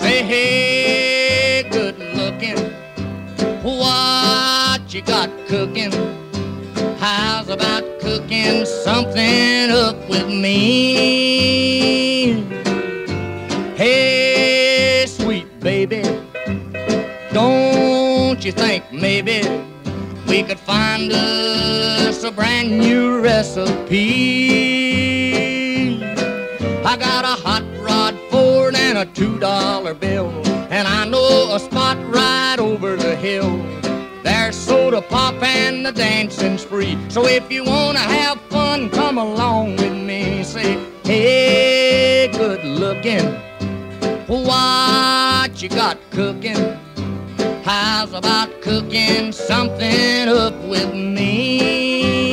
Say, hey, good looking, what you got cooking? How's about cooking something up with me? Hey, sweet baby, don't you think maybe we could find us a brand new recipe? I got a hot rod Ford and a two dollar bill, and I know a spot right over the hill. There's soda pop and the dancing spree. So if you wanna have fun, come along with me. Say, hey, good looking, what you got cooking? How's about cooking something up with me?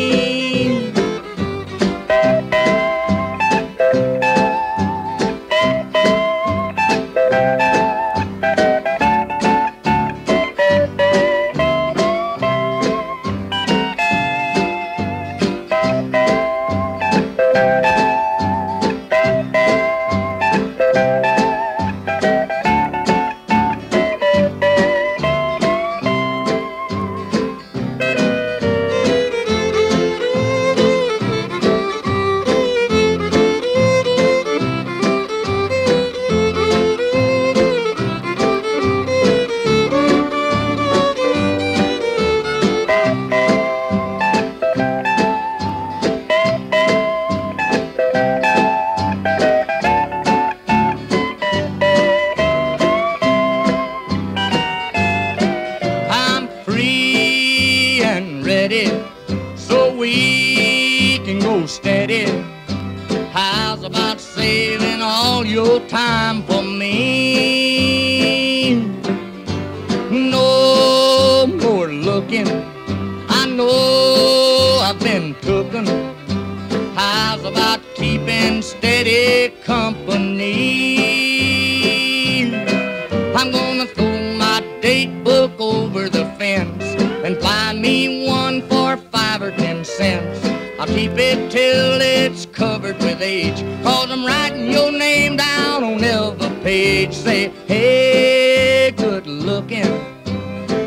I'm gonna throw my date book over the fence and find me one for five or ten cents. I'll keep it till it's covered with age, cause I'm writing your name down on every page. Say, hey, good looking,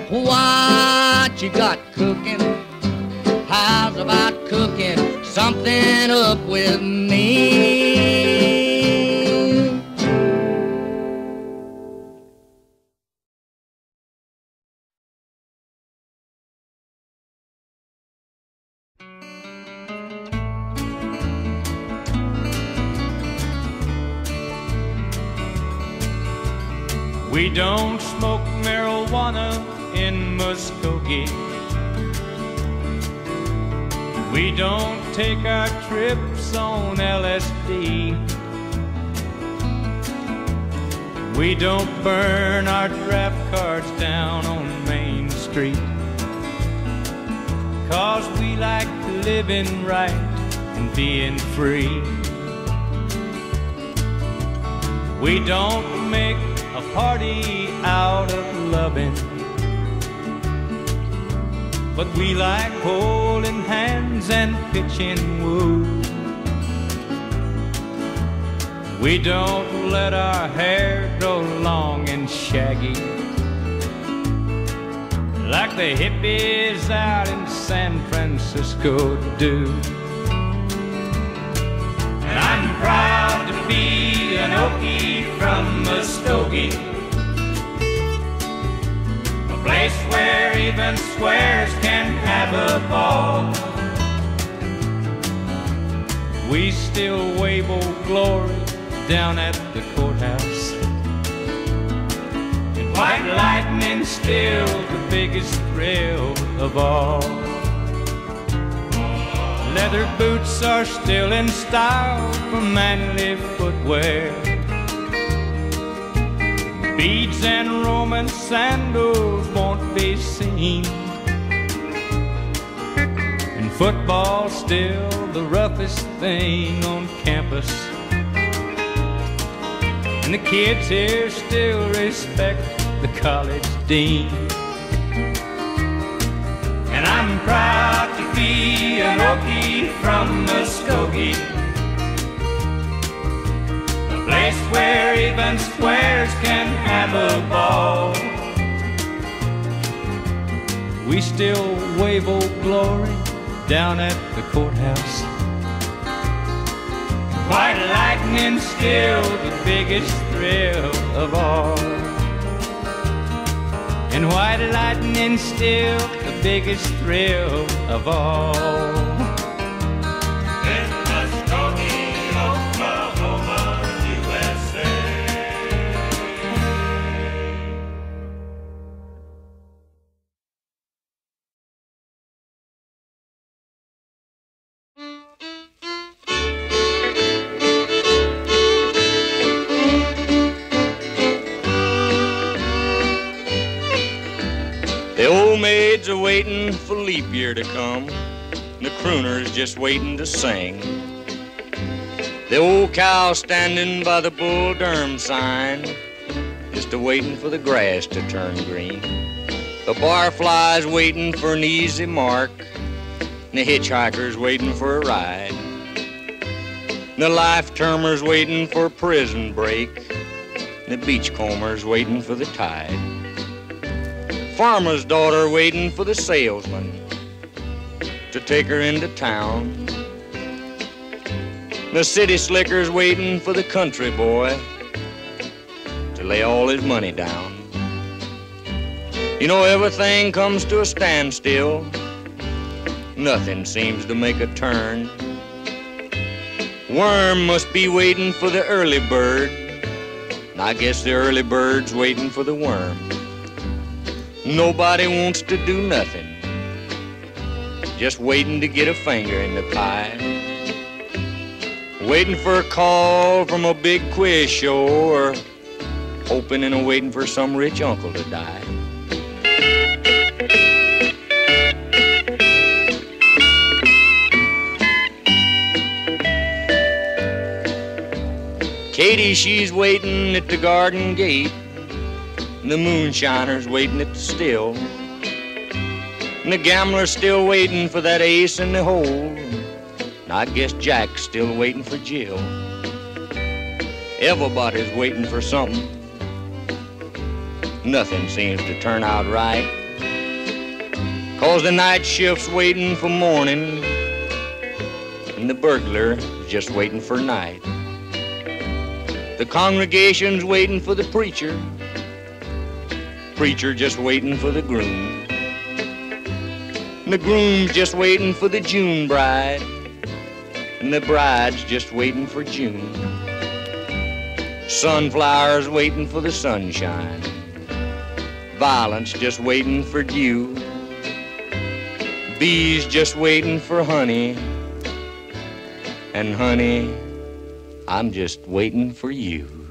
what you got cooking? How's about cooking something up with me? We don't smoke marijuana in Muskogee. We don't take our trips on LSD. We don't burn our draft cards down on Main Street. Cause we like living right and being free. We don't make a party out of loving. But we like holding hands and pitching woo. We don't let our hair grow long and shaggy. Like the hippies out in San Francisco do. And I'm proud to be an Okie from Muskogee. A place where even squares can have a ball. We still wave old glory down at the courthouse. And white lightning still the biggest thrill of all. Leather boots are still in style for manly footwear. Beads and Roman sandals won't be seen. And football's still the roughest thing on campus. And the kids here still respect the college dean. I'm proud to be an Okie from Muskogee. A place where even squares can have a ball. We still wave old glory down at the courthouse. White lightning still the biggest thrill of all. And white lightning still biggest thrill of all. Maids are waiting for leap year to come. The crooner's just waiting to sing. The old cow standing by the bull durham sign, just a waiting for the grass to turn green. The barfly's waiting for an easy mark, and the hitchhiker's waiting for a ride. The life termer's waiting for a prison break, and the beachcomber's waiting for the tide farmer's daughter waiting for the salesman to take her into town. The city slicker's waiting for the country boy to lay all his money down. You know, everything comes to a standstill. Nothing seems to make a turn. Worm must be waiting for the early bird. I guess the early bird's waiting for the worm. Nobody wants to do nothing, just waiting to get a finger in the pie. Waiting for a call from a big quiz show or hoping and waiting for some rich uncle to die. Katie, she's waiting at the garden gate. And the moonshiner's waiting at the still. And the gambler's still waiting for that ace in the hole. And I guess Jack's still waiting for Jill. Everybody's waiting for something. Nothing seems to turn out right. Cause the night shift's waiting for morning. And the burglar's just waiting for night. The congregation's waiting for the preacher preacher just waiting for the groom. And the groom's just waiting for the June bride. And the bride's just waiting for June. Sunflowers waiting for the sunshine. Violence just waiting for dew. Bees just waiting for honey. And honey, I'm just waiting for you.